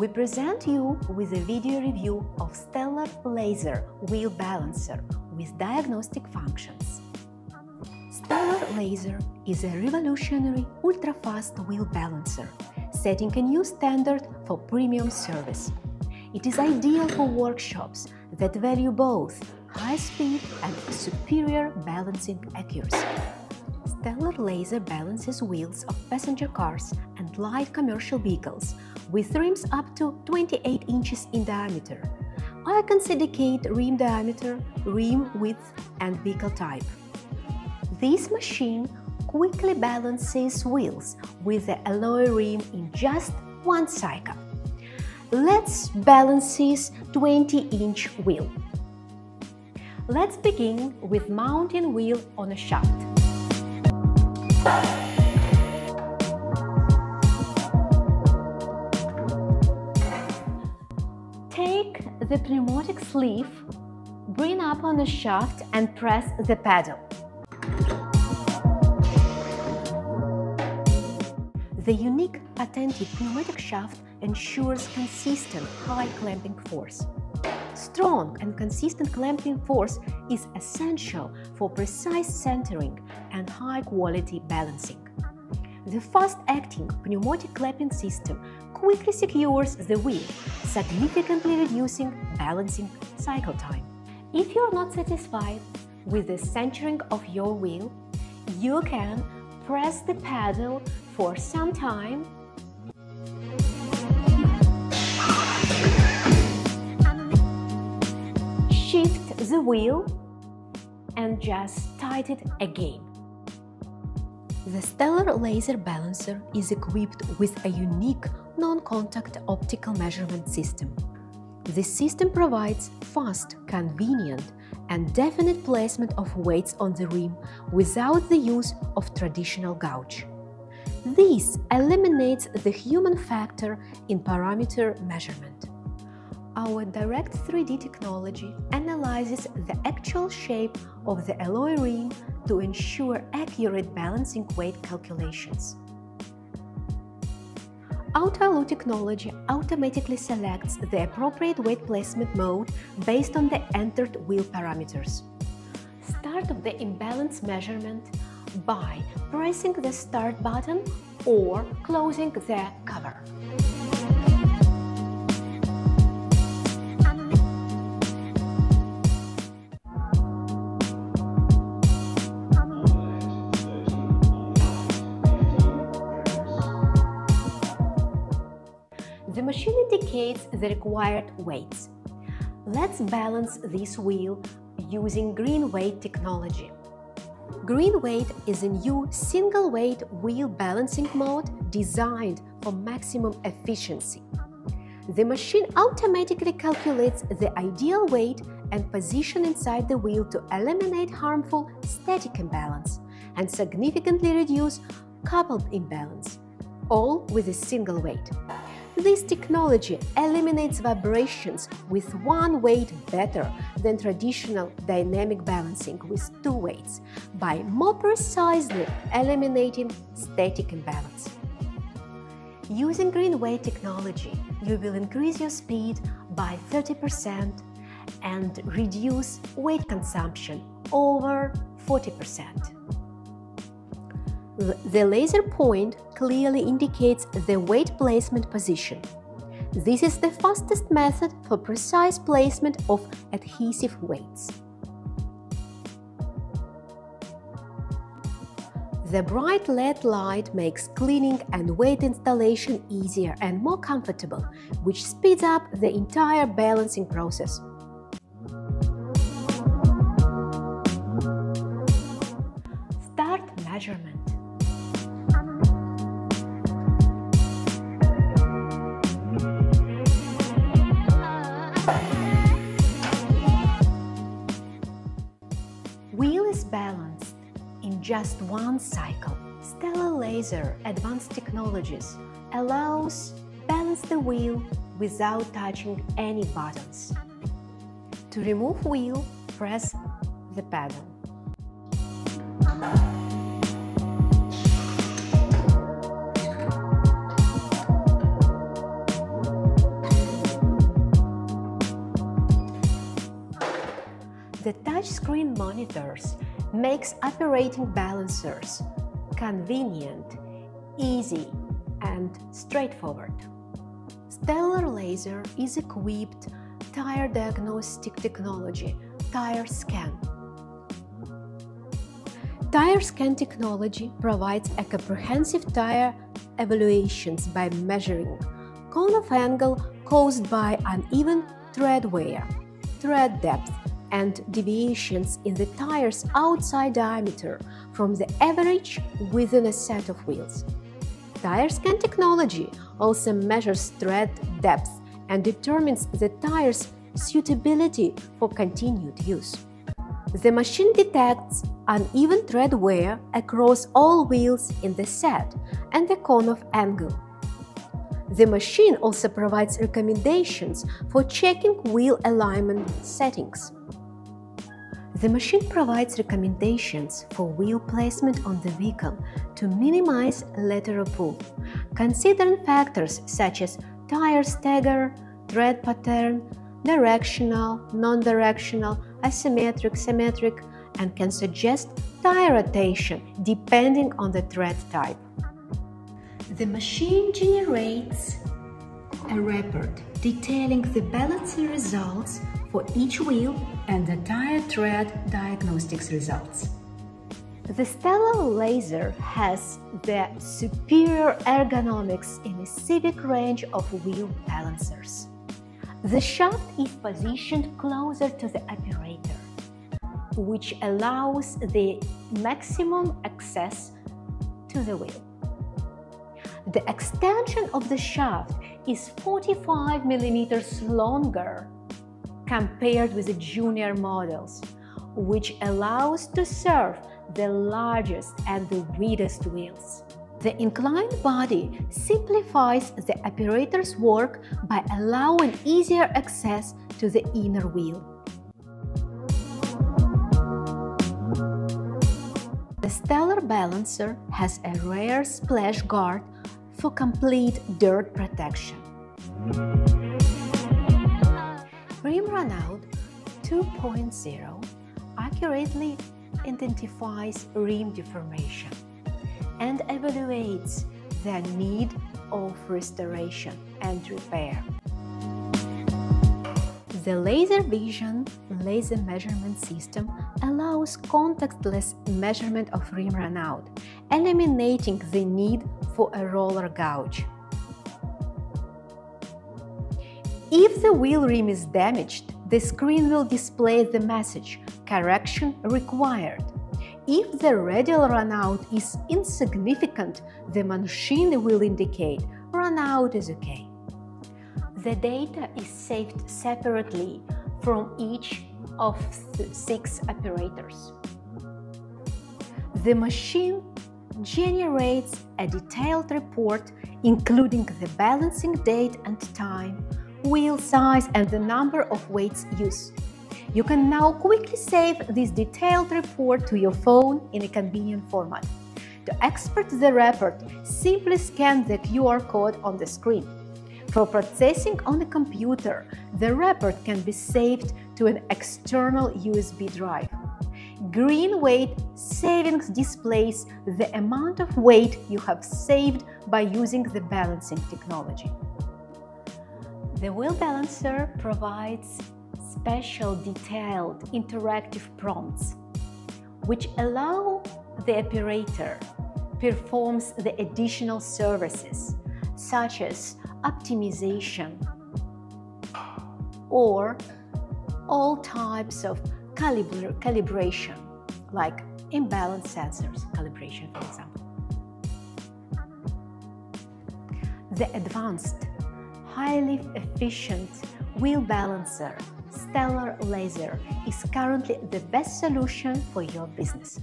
we present you with a video review of Stellar Laser Wheel Balancer with diagnostic functions. Stellar Laser is a revolutionary ultra-fast wheel balancer, setting a new standard for premium service. It is ideal for workshops that value both high speed and superior balancing accuracy. Stellar Laser balances wheels of passenger cars and light commercial vehicles with rims up to 28 inches in diameter. I can indicate rim diameter, rim width and vehicle type. This machine quickly balances wheels with the alloy rim in just one cycle. Let's balance this 20-inch wheel. Let's begin with mounting wheel on a shaft. The pneumatic sleeve, bring up on the shaft and press the pedal. The unique patented pneumatic shaft ensures consistent high clamping force. Strong and consistent clamping force is essential for precise centering and high-quality balancing. The fast-acting pneumatic clamping system quickly secures the wheel, significantly reducing balancing cycle time. If you're not satisfied with the centering of your wheel, you can press the pedal for some time shift the wheel and just tighten it again. The Stellar Laser Balancer is equipped with a unique non-contact optical measurement system. This system provides fast, convenient, and definite placement of weights on the rim without the use of traditional gauge. This eliminates the human factor in parameter measurement. Our Direct 3D technology analyzes the actual shape of the alloy rim to ensure accurate balancing weight calculations. AutoAllo technology automatically selects the appropriate weight placement mode based on the entered wheel parameters. Start the imbalance measurement by pressing the start button or closing the cover. Machine indicates the required weights. Let's balance this wheel using green weight technology. Green weight is a new single weight wheel balancing mode designed for maximum efficiency. The machine automatically calculates the ideal weight and position inside the wheel to eliminate harmful static imbalance and significantly reduce coupled imbalance, all with a single weight. This technology eliminates vibrations with one weight better than traditional dynamic balancing with two weights by more precisely eliminating static imbalance. Using green weight technology, you will increase your speed by 30% and reduce weight consumption over 40%. The laser point clearly indicates the weight placement position. This is the fastest method for precise placement of adhesive weights. The bright LED light makes cleaning and weight installation easier and more comfortable, which speeds up the entire balancing process. just one cycle. Stellar Laser Advanced Technologies allows balance the wheel without touching any buttons. To remove wheel, press the pedal. The touchscreen monitors makes operating balancers convenient, easy, and straightforward. Stellar Laser is equipped tire diagnostic technology, tire scan. Tire scan technology provides a comprehensive tire evaluations by measuring cone of angle caused by uneven tread wear, tread depth, and deviations in the tire's outside diameter from the average within a set of wheels. Tire scan technology also measures tread depth and determines the tire's suitability for continued use. The machine detects uneven tread wear across all wheels in the set and the cone of angle. The machine also provides recommendations for checking wheel alignment settings. The machine provides recommendations for wheel placement on the vehicle to minimize lateral pull, considering factors such as tire stagger, tread pattern, directional, non-directional, asymmetric, symmetric, and can suggest tire rotation depending on the tread type. The machine generates a report detailing the balancing results for each wheel and the tire tread diagnostics results. The Stellar Laser has the superior ergonomics in a Sivik range of wheel balancers. The shaft is positioned closer to the operator, which allows the maximum access to the wheel. The extension of the shaft is 45 millimeters longer compared with the junior models, which allows to serve the largest and the widest wheels. The inclined body simplifies the operator's work by allowing easier access to the inner wheel. The Stellar Balancer has a rear splash guard for complete dirt protection. Rim Runout 2.0 accurately identifies rim deformation and evaluates the need of restoration and repair. The Laser Vision laser measurement system allows contactless measurement of rim runout, eliminating the need for a roller gauge. If the wheel rim is damaged, the screen will display the message Correction required. If the radial runout is insignificant, the machine will indicate runout is okay. The data is saved separately from each of the six operators. The machine generates a detailed report including the balancing date and time, wheel size and the number of weights used. You can now quickly save this detailed report to your phone in a convenient format. To export the report, simply scan the QR code on the screen. For processing on the computer, the report can be saved to an external USB drive. Green weight savings displays the amount of weight you have saved by using the balancing technology. The wheel balancer provides special detailed interactive prompts which allow the operator performs the additional services such as optimization or all types of calibra calibration like imbalance sensors calibration for example. The advanced highly efficient wheel balancer Stellar Laser is currently the best solution for your business.